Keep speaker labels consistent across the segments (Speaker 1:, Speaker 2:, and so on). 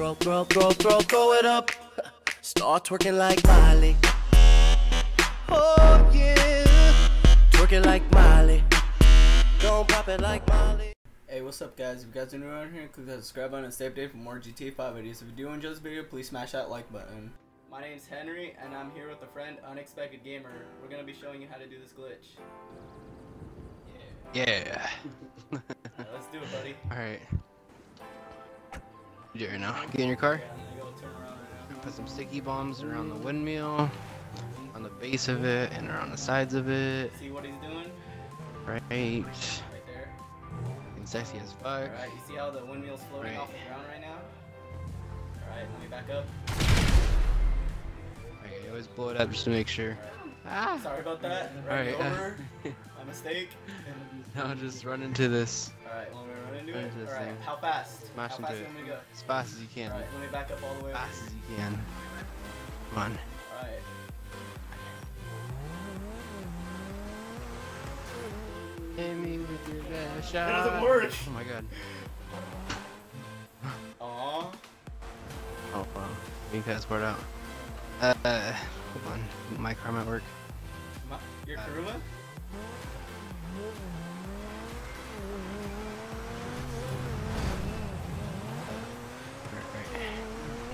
Speaker 1: Throw, throw, throw, throw, throw it up. Start twerking like Miley. Oh yeah, twerking like Miley. Don't pop it like Miley.
Speaker 2: Hey, what's up guys? If you guys are new around here, click that subscribe button and stay updated for more GTA 5 videos. If you do enjoy this video, please smash that like button. My name's Henry, and I'm here with a friend, Unexpected Gamer. We're gonna be showing you how to do this glitch. Yeah.
Speaker 3: Yeah.
Speaker 2: Alright, let's do it, buddy.
Speaker 3: Alright. Do it right now. Get in your car.
Speaker 2: Okay, I'm gonna go turn around right now.
Speaker 3: Put some sticky bombs around the windmill, on the base of it, and around the sides of it.
Speaker 2: See what he's doing?
Speaker 3: Right.
Speaker 2: Right there.
Speaker 3: And sexy as fuck.
Speaker 2: Alright, you see how the windmill's floating
Speaker 3: Right.
Speaker 2: off the ground right now? Alright, let me back up.
Speaker 3: Okay, always blow it up just to make sure. Ah!
Speaker 2: Sorry about that. Right
Speaker 3: Alright.
Speaker 2: over. My mistake.
Speaker 3: now just run into this
Speaker 2: Alright, Alright,
Speaker 3: thing.
Speaker 2: how fast?
Speaker 3: Smash
Speaker 2: how
Speaker 3: into
Speaker 2: fast
Speaker 3: it.
Speaker 2: you want me to go?
Speaker 3: as fast as you can.
Speaker 2: Alright, let me back up all the way
Speaker 3: As fast as you can. Come on.
Speaker 2: Alright.
Speaker 3: Hit me with your best shot.
Speaker 2: It doesn't work.
Speaker 3: Oh my god.
Speaker 2: Aww.
Speaker 3: Oh wow. You guys poured out. Uh, hold on. My car might work.
Speaker 2: My, your
Speaker 3: Uh,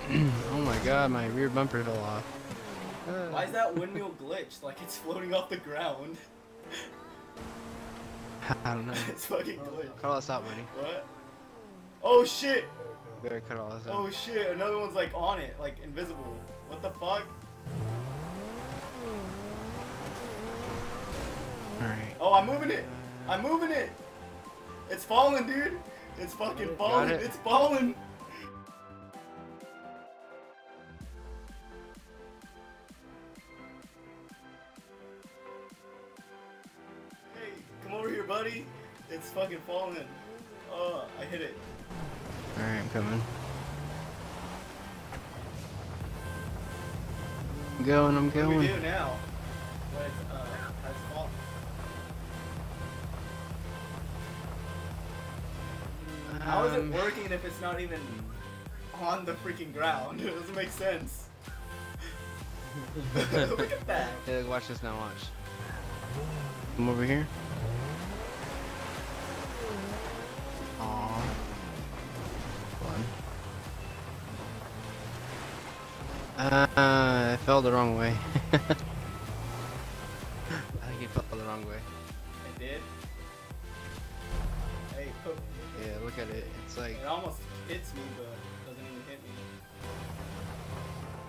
Speaker 3: oh my god, my rear bumper fell off.
Speaker 2: Why is that windmill glitched? Like it's floating off the ground.
Speaker 3: I don't know.
Speaker 2: it's fucking glitched.
Speaker 3: Cut all this out, buddy.
Speaker 2: What? Oh shit!
Speaker 3: Better cut all this out.
Speaker 2: Oh shit! Another one's like on it, like invisible. What the fuck?
Speaker 3: Alright.
Speaker 2: Oh, I'm moving it! I'm moving it! It's falling, dude! It's fucking falling!
Speaker 3: it.
Speaker 2: It's falling! Buddy! It's fucking falling! Oh, I hit it.
Speaker 3: Alright, I'm coming. I'm going, I'm
Speaker 2: What do we
Speaker 3: going.
Speaker 2: do now? When it's, uh, fallen. How is it
Speaker 3: Um,
Speaker 2: working if it's not even on the freaking ground? It doesn't make sense. Look at that.
Speaker 3: Look, watch this now, watch. Come over here. Uh, I fell the wrong way. I think it fell the wrong way.
Speaker 2: It did. Hey.
Speaker 3: Yeah, look at it. It's like,
Speaker 2: It almost hits me, but doesn't even hit me.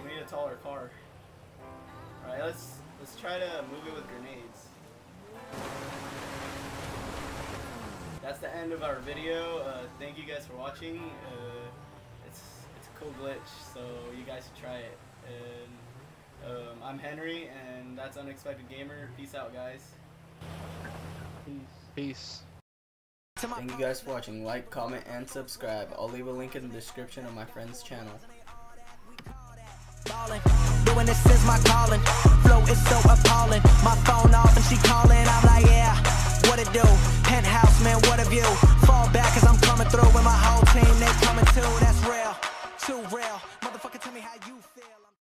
Speaker 2: We need a taller car. Alright, let's let's try to move it with grenades. That's the end of our video. Uh, thank you guys for watching. Uh, it's it's a cool glitch, so you guys should try it. And um, I'm Henry, and that's Unexpected Gamer. Peace out, guys.
Speaker 3: peace. Peace.
Speaker 2: Thank you guys for watching. Like, comment, and subscribe. I'll leave a link in the description of my friend's channel.
Speaker 1: Doing this is my calling. Flow is so up